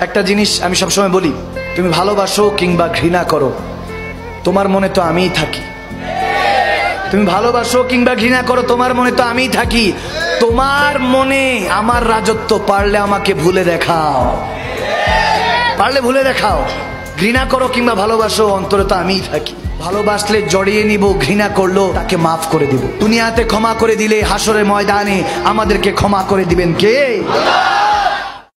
একটা জিনিস আমি সবসময় বলি, তুমি ভালোবাসো কিংবা ঘৃণা করো, তোমার মনে তো আমিই থাকি। তুমি ভালোবাসো কিংবা ঘৃণা করো, তোমার মনে তো আমিই থাকি। তোমার মনে আমার রাজত্ব পারলে আমাকে ভুলে দেখাও। পারলে ভুলে দেখাও। ঘৃণা করো কিংবা ভালোবাসো, অন্তরে তো আমিই থাকি। ভালোবাসলে জড়িয়ে নিব, ঘৃণা করল তাকে মাফ করে দিব। দুনিয়াতে ক্ষমা করে দিলে হাসরের ময়দানে আমাদেরকে ক্ষমা করে দিবেন কে?